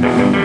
You're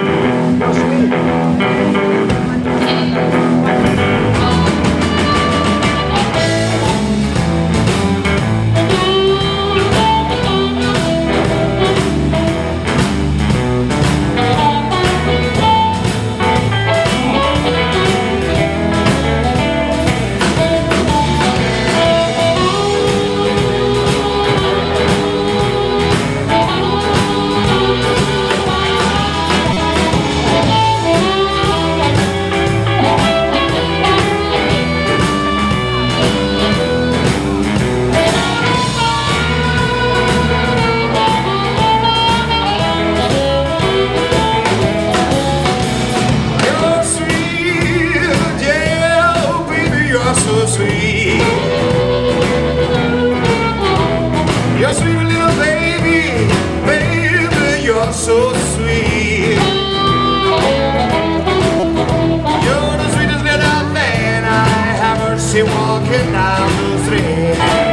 so sweet. You're sweet little baby, baby, you're so sweet. You're the sweetest little I ever walking down the street.